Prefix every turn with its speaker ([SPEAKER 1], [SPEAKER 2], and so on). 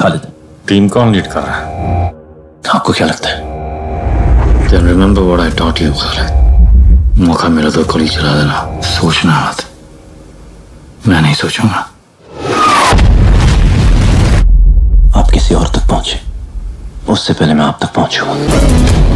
[SPEAKER 1] Khalid.
[SPEAKER 2] Team कौन lead कर रहा है?
[SPEAKER 1] आपको क्या लगता है?
[SPEAKER 2] Then remember what I taught you, Khalid. मौका मिला तो गोली चला देना। सोचना मत। मैं नहीं सोचूँगा।
[SPEAKER 1] आप किसी और तक पहुँचे। उससे पहले मैं आप तक पहुंचूँगा।